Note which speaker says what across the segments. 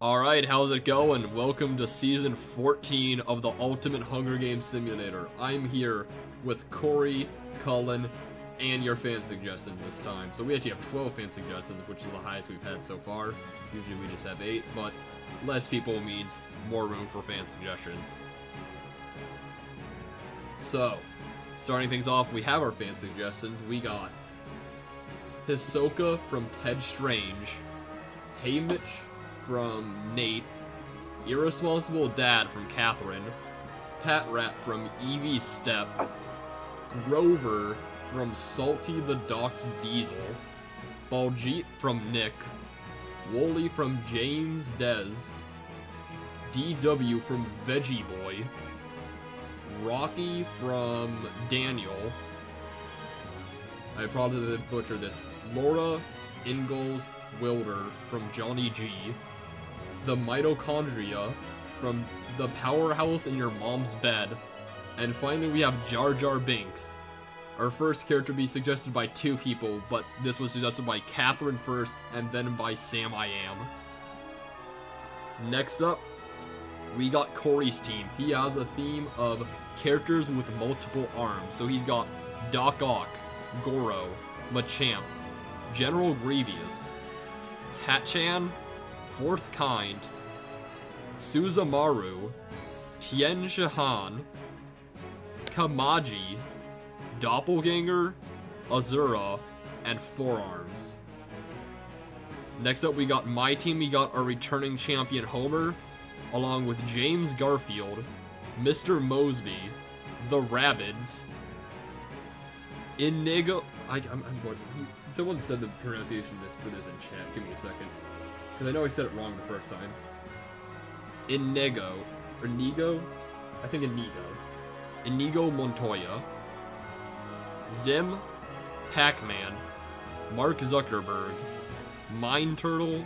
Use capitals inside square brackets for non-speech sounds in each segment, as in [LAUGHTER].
Speaker 1: Alright, how's it going? Welcome to season 14 of the Ultimate Hunger Games Simulator. I'm here with Corey, Cullen, and your fan suggestions this time. So we actually have 12 fan suggestions, which is the highest we've had so far. Usually we just have 8, but less people means more room for fan suggestions. So, starting things off, we have our fan suggestions. We got Hisoka from Ted Strange, Haymitch from Nate, Irresponsible Dad from Catherine, Pat Rat from Evie Step, Grover from Salty the Doc's Diesel, Baljeet from Nick, Wooly from James Dez, DW from Veggie Boy, Rocky from Daniel. I probably butcher this. Laura Ingalls Wilder from Johnny G. The Mitochondria from The Powerhouse in Your Mom's Bed. And finally, we have Jar Jar Binks. Our first character be suggested by two people, but this was suggested by Catherine first and then by Sam I Am. Next up, we got Corey's team. He has a theme of characters with multiple arms. So he's got Doc Ock, Goro, Machamp, General Grievous, Hatchan, Fourth Kind, Suzumaru, Tien Shahan, Kamaji, Doppelganger, Asura, and Four Arms. Next up, we got my team. We got our returning champion Homer, along with James Garfield, Mr. Mosby, the Rabbids, Inigo. I, I'm, I'm what? Someone said the pronunciation this in chat. Give me a second, because I know I said it wrong the first time. Inigo. Or Nigo, I think Inigo. Inigo Montoya, Zim, Pac-Man, Mark Zuckerberg, Mind Turtle,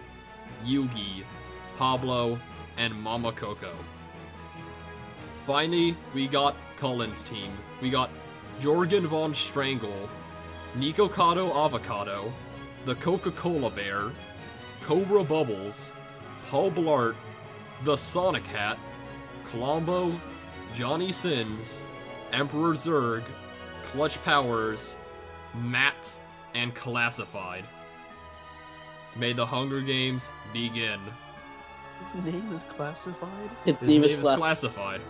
Speaker 1: Yugi, Pablo, and Mama Coco. Finally, we got Cullen's team. We got Jorgen von Strangle, Nikocado Avocado, the Coca-Cola Bear, Cobra Bubbles, Paul Blart, the Sonic Hat, Columbo, Johnny Sins, Emperor Zurg, Clutch Powers, Matt, and Classified. May the Hunger Games begin.
Speaker 2: His name is classified.
Speaker 3: His
Speaker 1: His
Speaker 3: name,
Speaker 1: name
Speaker 3: is
Speaker 1: is
Speaker 3: Cla-
Speaker 1: classified.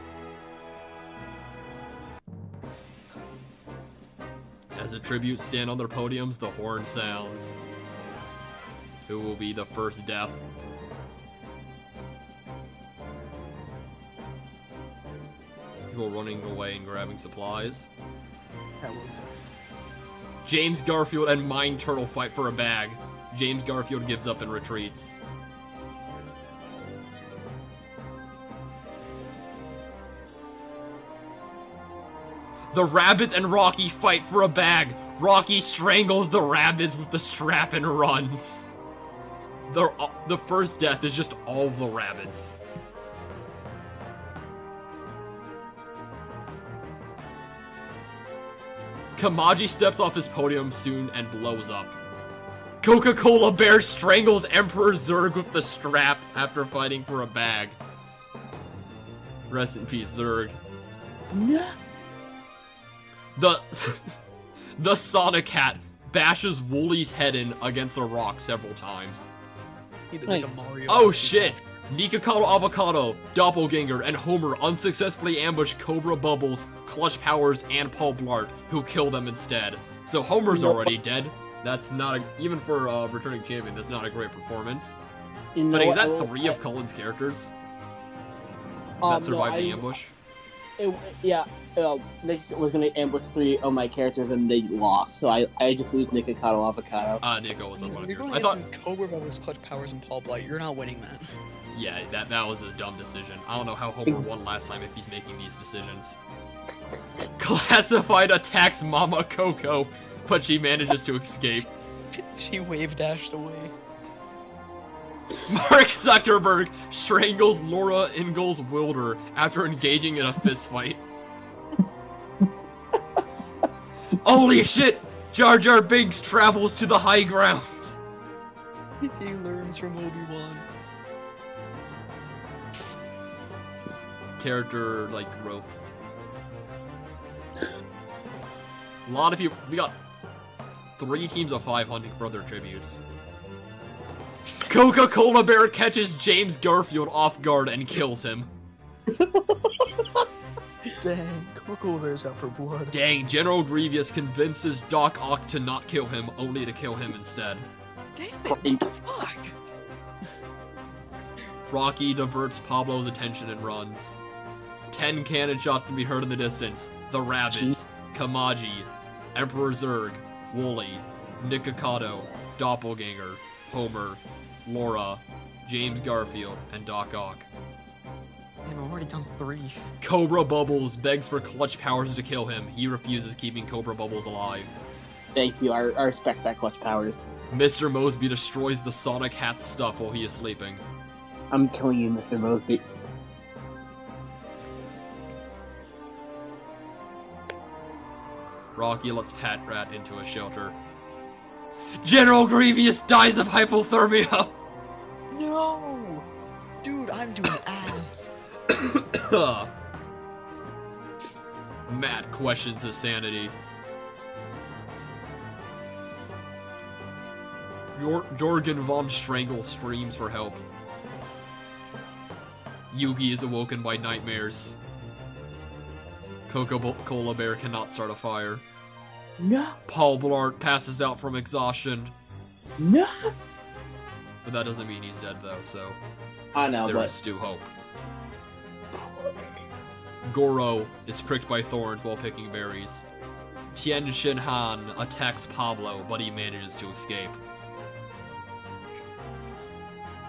Speaker 1: As a tribute, stand on their podiums, the horn sounds. Who will be the first death? People running away and grabbing supplies. James Garfield and Mind Turtle fight for a bag. James Garfield gives up and retreats. The Rabbids and Rocky fight for a bag. Rocky strangles the Rabbids with the strap and runs. The, the first death is just all the Rabbids. Kamaji steps off his podium soon and blows up. Coca-Cola Bear strangles Emperor Zurg with the strap after fighting for a bag. Rest in peace, Zurg. The [LAUGHS] the Sonic Hat bashes Wooly's head in against a rock several times.
Speaker 2: He did like. Mario.
Speaker 1: Oh shit! Nikocado Avocado, Doppelganger, and Homer unsuccessfully ambush Cobra Bubbles, Clutch Powers, and Paul Blart, who kill them instead. So Homer's already dead. That's not a, even for uh, returning champion. That's not a great performance.
Speaker 3: You know
Speaker 1: But is that
Speaker 3: will-
Speaker 1: three
Speaker 3: I-
Speaker 1: of Cullen's characters
Speaker 3: um,
Speaker 1: that
Speaker 3: no,
Speaker 1: survived the ambush?
Speaker 3: it- yeah, uh, they was gonna ambush three of my characters and they lost, so I, I just lose Nikocado Avocado.
Speaker 1: Uh, Nico was on one of yours. I thought,
Speaker 2: against Cobra Bubbles, Clutch Powers, and Paul Blart. You're not winning that.
Speaker 1: yeah, that that was a dumb decision. I don't know how Homer won last time if he's making these decisions. Classified attacks Mama Coco, but she manages to escape. [LAUGHS]
Speaker 2: she wave dashed away.
Speaker 1: Mark Zuckerberg strangles Laura Ingalls Wilder after engaging in a fistfight. Holy shit! Jar Jar Binks travels to the high grounds. [LAUGHS]
Speaker 2: he learns from Obi Wan.
Speaker 1: character like growth. A lot of you. We got three teams of five hunting for other tributes. Coca-Cola Bear catches James Garfield off guard and kills him. [LAUGHS] [LAUGHS]
Speaker 2: Dang, Coco Bear's out for blood.
Speaker 1: Dang, General Grievous convinces Doc Ock to not kill him, only to kill him instead.
Speaker 2: Damn it, what the fuck?
Speaker 1: Rocky diverts Pablo's attention and runs. Ten cannon shots can be heard in the distance. The Rabbids, Kamaji, Emperor Zurg, Wooly, Nikocado, Doppelganger, Homer, Laura, James Garfield, and Doc Ock.
Speaker 2: Damn, I've already done three.
Speaker 1: Cobra Bubbles begs for Clutch Powers to kill him. He refuses, keeping Cobra Bubbles alive.
Speaker 3: Thank you. I, I respect that clutch powers.
Speaker 1: Mr. Mosby destroys the Sonic Hat stuff while he is sleeping.
Speaker 3: I'm killing you, Mr. Mosby.
Speaker 1: Rocky lets Pat Rat into a shelter. General Grievous dies of hypothermia! [LAUGHS] [COUGHS] Matt questions his sanity. Jorgen von Strangle screams for help. Yugi is awoken by nightmares. Coca-Cola Bear cannot start a fire.
Speaker 3: No,
Speaker 1: Paul Blart passes out from exhaustion.
Speaker 3: no.
Speaker 1: But that doesn't mean he's dead though, so
Speaker 3: I know,
Speaker 1: there is
Speaker 3: but
Speaker 1: still hope. Goro is pricked by thorns while picking berries. Tien Shin Han attacks Pablo, but he manages to escape.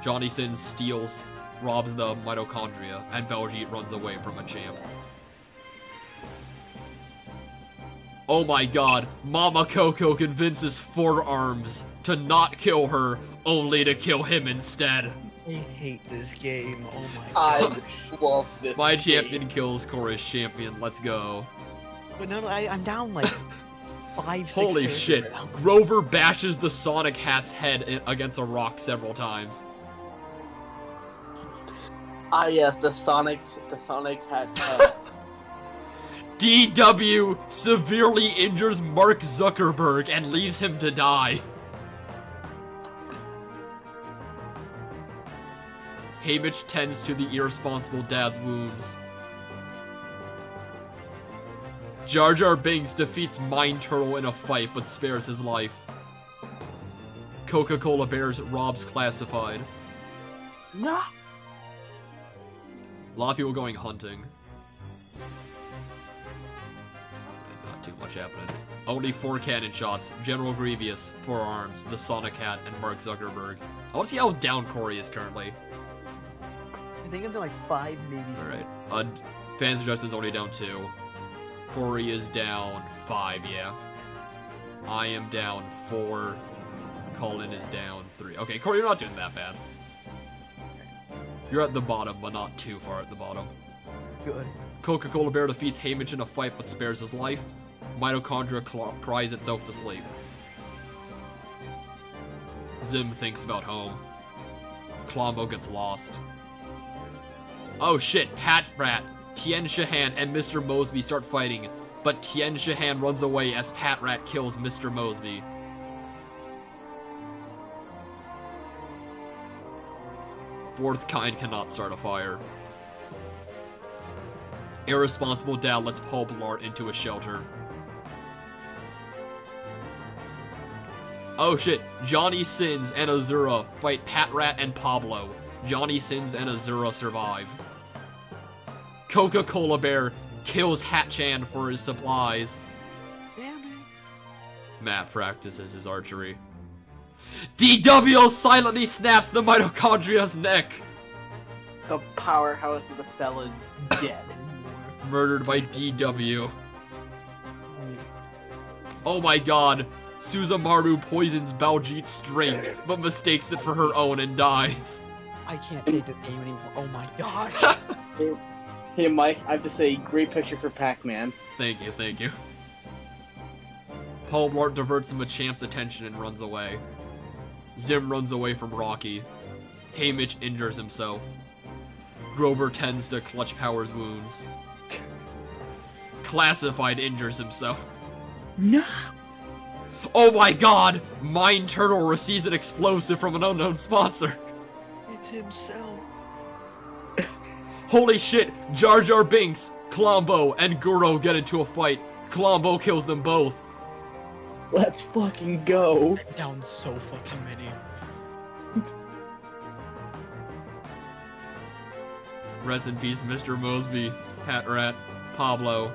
Speaker 1: Johnny Sin steals, robs the mitochondria, and Baljeet runs away from a champ. Oh my god, Mama Coco convinces Four Arms to not kill her, only to kill him instead.
Speaker 2: I hate this game. Oh my god.
Speaker 3: I
Speaker 2: god.
Speaker 3: love this.
Speaker 1: My
Speaker 3: game.
Speaker 1: champion kills Corey's champion, let's go.
Speaker 2: But no, I, I'm down like [LAUGHS] five, six
Speaker 1: Holy shit.
Speaker 2: now.
Speaker 1: Grover bashes the Sonic Hat's head i- against a rock several times.
Speaker 3: Ah, yes, the Sonic, the Sonic hat's head. [LAUGHS]
Speaker 1: DW severely injures Mark Zuckerberg and leaves him to die. Haymitch tends to the irresponsible dad's wounds. Jar Jar Binks defeats Mind Turtle in a fight but spares his life. Coca Cola Bears robs Classified.
Speaker 3: no.
Speaker 1: A lot of people going hunting. Not too much happening. Only four cannon shots. General Grievous, Four Arms, the Sonic Hat, and Mark Zuckerberg. I want to see how down Corey is currently.
Speaker 2: I think I'm down like five, maybe. six.
Speaker 1: Alright. Uh, Fans of Justin's only down two. Corey is down five, yeah. I am down four. Cullen is down three. Okay, Corey, you're not doing that bad. You're at the bottom, but not too far at the bottom.
Speaker 2: Good.
Speaker 1: Coca-Cola Bear defeats Haymitch in a fight but spares his life. Mitochondria cries itself to sleep. Zim thinks about home. Columbo gets lost. Oh shit, Pat Rat, Tien Shahan, and Mr. Mosby start fighting, but Tien Shahan runs away as Pat Rat kills Mr. Mosby. Fourth kind cannot start a fire. Irresponsible dad lets Paul Blart into a shelter. Oh shit, Johnny Sins and Azura fight Pat Rat and Pablo. Johnny Sins and Azura survive. Coca Cola Bear kills Hatchan for his supplies.
Speaker 2: Damn it.
Speaker 1: Matt practices his archery. DW silently snaps the mitochondria's neck.
Speaker 3: The powerhouse of the cell is dead.
Speaker 1: Murdered by DW. Oh my god. Suzumaru poisons Baljeet's drink, but mistakes it for her own and dies.
Speaker 2: I can't take this game anymore. Oh my gosh. [LAUGHS]
Speaker 3: hey, hey, Mike, I have to say, great picture for Pac-Man.
Speaker 1: Thank you, thank you. Paul Blart diverts the Machamp's attention and runs away. Zim runs away from Rocky. Haymitch injures himself. Grover tends to clutch Powers' wounds. Classified injures himself.
Speaker 3: No.
Speaker 1: Oh my god! Mind Turtle receives an explosive from an unknown sponsor.
Speaker 2: himself.
Speaker 1: Holy shit! Jar Jar Binks, Columbo, and Goro get into a fight. Columbo kills them both.
Speaker 3: Let's fucking go.
Speaker 2: Down so fucking many.
Speaker 1: Rest in peace, Mr. Mosby, Pat Rat, Pablo,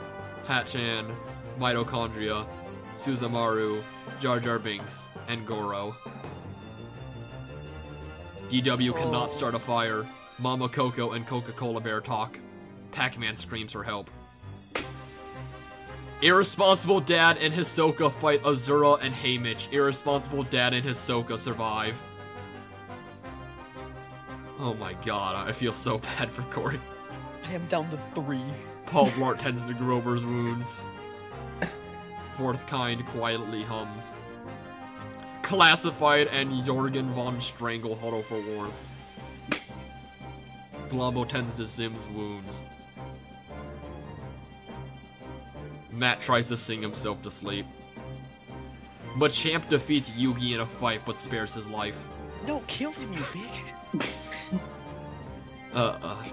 Speaker 1: Hatchan, Mitochondria, Suzumaru, Jar Jar Binks, and Goro. DW cannot start a fire. Mama Coco and Coca Cola Bear talk. Pac Man screams for help. Irresponsible Dad and Hisoka fight Azura and Haymitch. Irresponsible Dad and Hisoka survive. Oh my god, I feel so [LAUGHS] bad for Corey.
Speaker 2: I am down to three.
Speaker 1: Paul [LAUGHS] Blart tends to Grover's wounds. Fourth kind quietly hums. Classified and Jorgen von Strangle huddle for warmth. Columbo tends to Zim's wounds. Matt tries to sing himself to sleep. Machamp defeats Yugi in a fight but spares his life.
Speaker 2: No, kill him, you bitch. [LAUGHS]
Speaker 1: Uh, uh.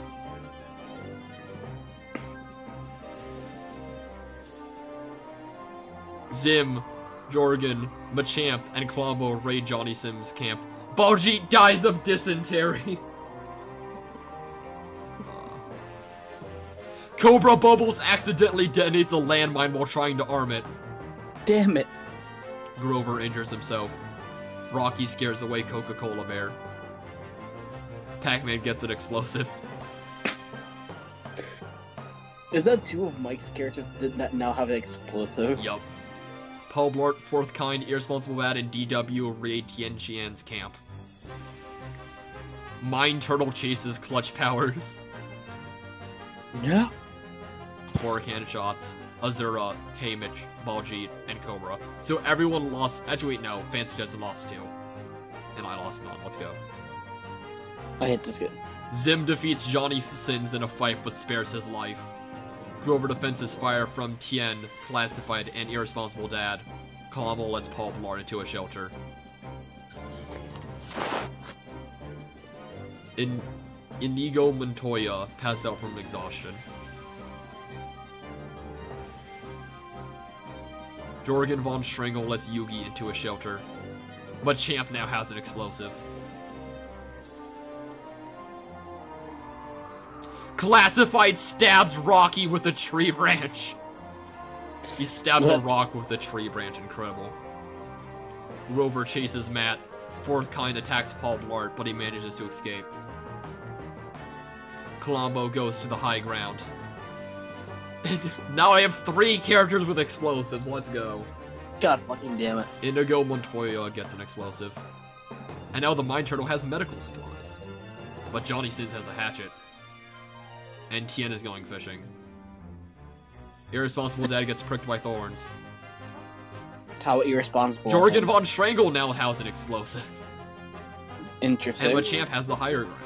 Speaker 1: Zim, Jorgen, Machamp, and Columbo raid Johnny Sins' camp. Baljeet dies of dysentery. [LAUGHS] Cobra Bubbles accidentally detonates a landmine while trying to arm it.
Speaker 3: Damn it.
Speaker 1: Grover injures himself. Rocky scares away Coca-Cola Bear. Pac-Man gets an explosive.
Speaker 3: Is that two of Mike's characters did that now have an explosive?
Speaker 1: Yup. Paul Blart, Fourth Kind, Irresponsible Dad, and DW raid Tien Shinhan's camp. Mind Turtle chases Clutch Powers.
Speaker 3: Yeah.
Speaker 1: Cannon shots. Azura, Haymitch, Baljeet, and Cobra. So everyone lost. Actually, wait, no. Fancy Judson lost two. And I lost none. Let's go.
Speaker 3: I hit this good.
Speaker 1: Zim defeats Johnny Sins in a fight but spares his life. Grover defends his fire from Tien, classified and irresponsible dad. Columbo lets Paul Blart into a shelter. In Inigo Montoya passed out from exhaustion. Jorgen von Strangle lets Yugi into a shelter. Machamp now has an explosive. Classified stabs Rocky with a tree branch. He stabs a rock with a tree branch. Incredible. Grover chases Matt. Fourth kind attacks Paul Blart, but he manages to escape. Columbo goes to the high ground. [LAUGHS] now I have three characters with explosives. Let's go.
Speaker 3: God fucking damn it.
Speaker 1: Inigo Montoya gets an explosive. And now the Mind Turtle has medical supplies. But Johnny Sins has a hatchet. And Tien is going fishing. Irresponsible Dad gets pricked by thorns.
Speaker 3: How irresponsible.
Speaker 1: Jorgen von Strangle now has an explosive.
Speaker 3: Interesting.
Speaker 1: And Machamp has the higher ground.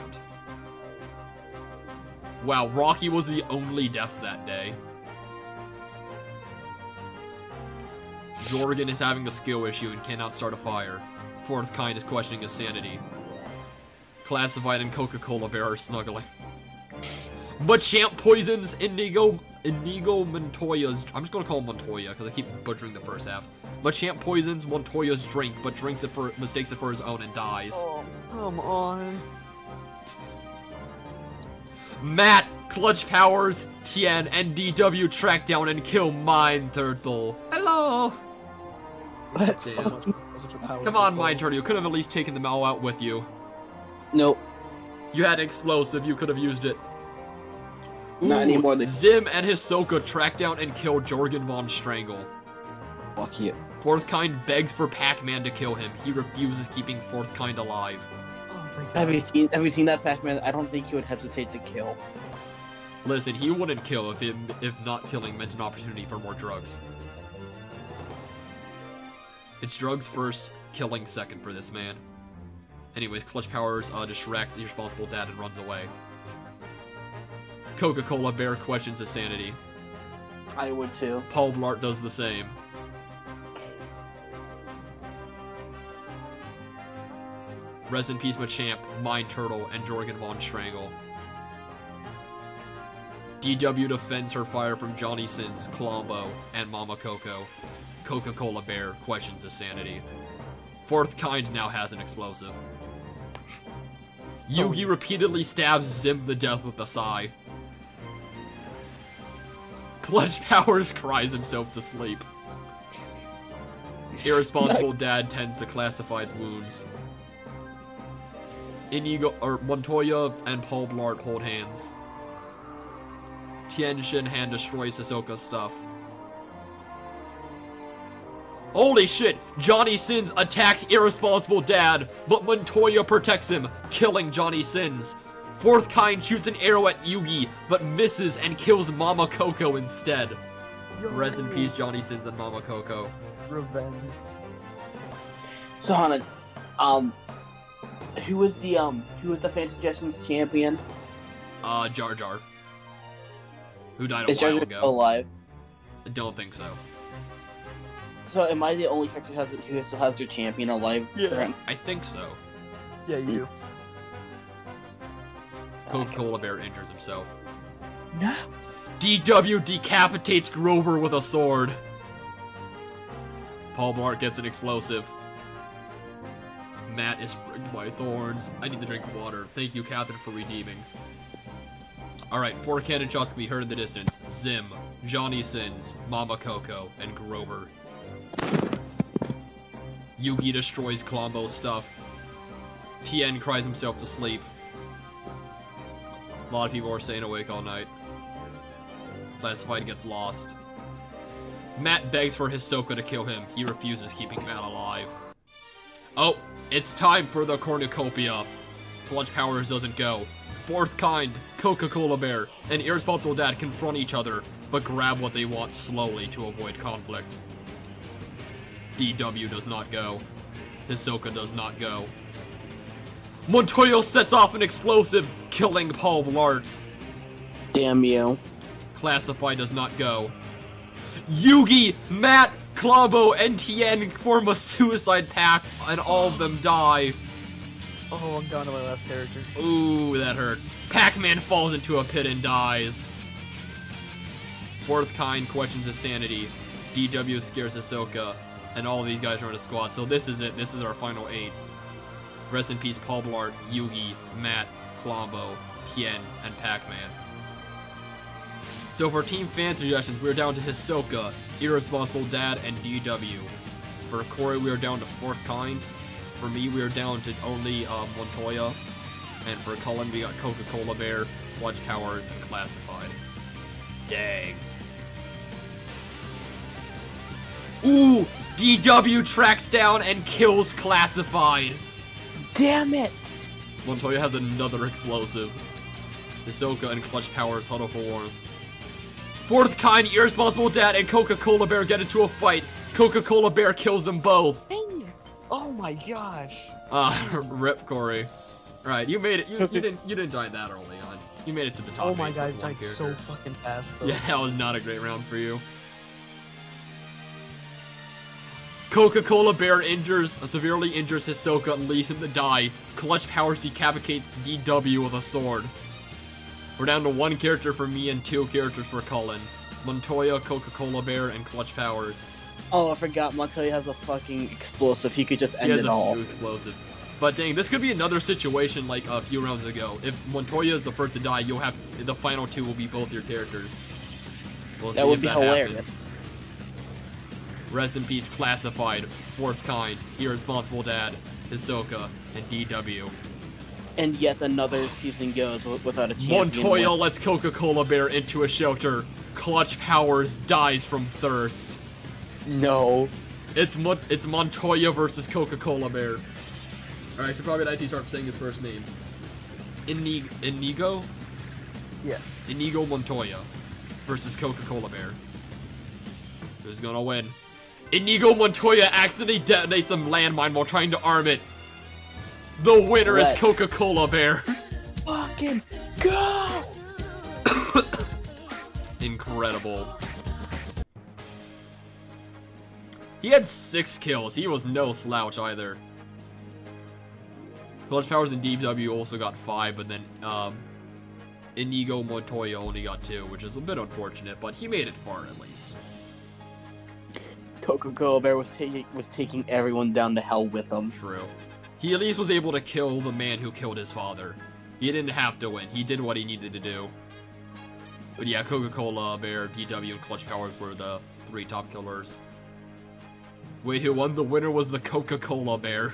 Speaker 1: Wow, Rocky was the only death that day. Jorgen is having a skill issue and cannot start a fire. Fourth Kind is questioning his sanity. Classified and Coca-Cola Bear are snuggling. Machamp poisons Inigo Inigo Montoya's. I'm just gonna call him Montoya because I keep butchering the first half. Machamp poisons Montoya's drink, but drinks it for mistakes it for his own and dies.
Speaker 2: Oh, come on.
Speaker 1: Matt, Clutch Powers, Tien, and DW track down and kill Mind Turtle. Hello!
Speaker 3: Let's
Speaker 1: Damn.
Speaker 2: So much- such a powerful
Speaker 1: Come on,
Speaker 2: foe.
Speaker 1: Mind Turtle, you could have at least taken them all out with you.
Speaker 3: Nope.
Speaker 1: You had explosive, you could have used it.
Speaker 3: Not anymore, they-
Speaker 1: Zim and Hisoka track down and kill Jorgen von Strangle.
Speaker 3: Fuck you.
Speaker 1: Fourth Kind begs for Pac-Man to kill him. He refuses keeping Fourth Kind alive.
Speaker 2: My.
Speaker 3: Have you seen Have you seen that Pac-Man? I don't think he would hesitate to kill.
Speaker 1: Listen, he wouldn't kill if him if not killing meant an opportunity for more drugs. It's drugs first, killing second for this man. Anyways, Clutch Powers uh, distracts the irresponsible dad and runs away. Coca-Cola Bear questions his sanity.
Speaker 3: I would too.
Speaker 1: Paul Blart does the same. Rest in peace, Machamp, Mind Turtle, and Jorgen von Strangle. DW defends her fire from Johnny Sins, Columbo, and Mama Coco. Coca-Cola Bear questions his sanity. Fourth kind now has an explosive. Yugi repeatedly stabs Zim to death with a sigh. Clutch [LAUGHS] Powers cries himself to sleep. [LAUGHS] Irresponsible dad tends to classify its wounds. Inigo or Montoya and Paul Blart hold hands. Tien Shinhan destroys Hisoka's stuff. Holy shit! Johnny Sins attacks irresponsible dad, but Montoya protects him, killing Johnny Sins. Fourth kind shoots an arrow at Yugi, but misses and kills Mama Coco instead. Rest in peace, Johnny Sins and Mama Coco.
Speaker 2: Revenge.
Speaker 3: So Hana, um, who was the um, who was the fan suggestions champion?
Speaker 1: Uh, Jar Jar. Who died a
Speaker 3: Is
Speaker 1: while
Speaker 3: Jar
Speaker 1: ago.
Speaker 3: alive?
Speaker 1: I don't think so.
Speaker 3: So am I the only character who has who still has their champion alive?
Speaker 2: Yeah.
Speaker 3: current-
Speaker 1: I think so.
Speaker 2: Yeah, you do.
Speaker 1: Coca-Cola Bear injures himself.
Speaker 3: No.
Speaker 1: DW decapitates Grover with a sword. Paul Blart gets an explosive. Matt is pricked by thorns. I need to drink water. Thank you, Catherine, for redeeming. Alright, four cannon shots can be heard in the distance. Zim, Johnny Sins, Mama Coco, and Grover. Yugi destroys Columbo's stuff. Tien cries himself to sleep. A lot of people are staying awake all night. Last fight gets lost. Matt begs for Hisoka to kill him. He refuses, keeping Matt alive. Oh, it's time for the cornucopia. Clutch Powers doesn't go. Fourth kind, Coca-Cola Bear, and Irresponsible Dad confront each other, but grab what they want slowly to avoid conflict. DW does not go. Hisoka does not go. Montoya sets off an explosive, killing Paul Blart.
Speaker 3: Damn you.
Speaker 1: Classify does not go. Yugi, Matt, Columbo, and Tien form a suicide pact, and all of them die.
Speaker 2: Oh, I'm down to my last character.
Speaker 1: Ooh, that hurts. Pac-Man falls into a pit and dies. Fourth kind questions his sanity. DW scares Hisoka, and all these guys are in a squad. So this is it. This is our final eight. Rest in peace, Paul Blart, Yugi, Matt, Columbo, Tien, and Pac-Man. So for team fan suggestions, we're down to Hisoka, Irresponsible Dad, and DW. For Corey, we are down to Fourth Kind. For me, we are down to only um, Montoya. And for Cullen, we got Coca-Cola Bear, Clutch Powers, and Classified. Dang. Ooh! DW tracks down and kills Classified.
Speaker 3: Damn it.
Speaker 1: Montoya has another explosive. Hisoka and Clutch Powers huddle for warmth. Fourth kind, Irresponsible Dad, and Coca-Cola Bear get into a fight. Coca-Cola Bear kills them both.
Speaker 2: Dang. Oh my gosh.
Speaker 1: Ah, [LAUGHS] rip Corey. Alright, you made it. You, you didn't. You didn't die that early on. You made it to the top.
Speaker 2: Oh my god,
Speaker 1: with one
Speaker 2: died so fucking fast though.
Speaker 1: Yeah, [LAUGHS] that was not a great round for you. Coca-Cola Bear injures, severely injures Hisoka and leaves him to die. Clutch Powers decapitates DW with a sword. We're down to one character for me and two characters for Cullen. Montoya, Coca-Cola Bear, and Clutch Powers.
Speaker 3: Oh, I forgot. Montoya has a fucking explosive. He could just end it all.
Speaker 1: He has a few explosives. But dang, this could be another situation like a few rounds ago. If Montoya is the first to die, you'll have the final two will be both your characters. We'll
Speaker 3: That
Speaker 1: see
Speaker 3: would
Speaker 1: if
Speaker 3: be
Speaker 1: that
Speaker 3: hilarious.
Speaker 1: happens. Rest in peace, classified, fourth kind, irresponsible dad, Hisoka, and DW.
Speaker 3: And yet another season goes without a champion.
Speaker 1: Montoya
Speaker 3: win.
Speaker 1: lets Coca-Cola Bear into a shelter. Clutch Powers dies from thirst.
Speaker 3: No.
Speaker 1: It's Mon- it's Montoya versus Coca-Cola Bear. Alright, so probably IT start saying his first name. Inig- Inigo?
Speaker 2: Yeah.
Speaker 1: Inigo Montoya versus Coca-Cola Bear. Who's gonna win? Inigo Montoya accidentally detonates a landmine while trying to arm it. The winner is Coca-Cola Bear. [LAUGHS]
Speaker 3: Fucking go!
Speaker 1: incredible. He had six kills. He was no slouch either. Clutch Powers and DW also got five, but then um, Inigo Montoya only got two, which is a bit unfortunate, but he made it far at least.
Speaker 3: Coca Cola Bear was taking was taking everyone down to hell with him.
Speaker 1: True. He at least was able to kill the man who killed his father. He didn't have to win. He did what he needed to do. But yeah, Coca-Cola, Bear, DW, and Clutch Powers were the three top killers. Wait, who won? The winner was the Coca-Cola Bear.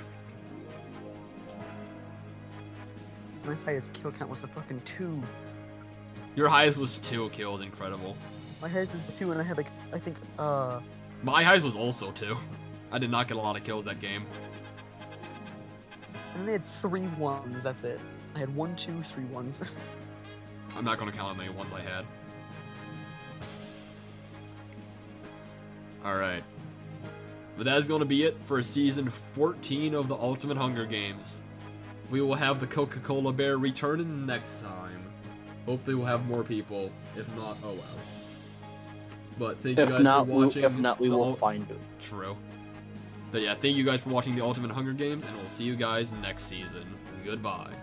Speaker 2: My highest kill count was a fucking two.
Speaker 1: Your highest was two kills, incredible.
Speaker 2: My highest was two, and I had like I think uh
Speaker 1: My highest was also two. I did not get a lot of kills that game.
Speaker 2: And then I had three ones. That's it. I had one, two, three ones. [LAUGHS]
Speaker 1: I'm not gonna count how many ones I had. Alright. But that is gonna be it for season 14 of the Ultimate Hunger Games. We will have the Coca-Cola Bear returning next time. Hopefully we'll have more people. If not, oh well. But thank you guys
Speaker 3: not,
Speaker 1: for
Speaker 3: we,
Speaker 1: watching.
Speaker 3: if not, we will find it.
Speaker 1: True. But yeah, thank you guys for watching the Ultimate Hunger Games, and we'll see you guys next season. Goodbye.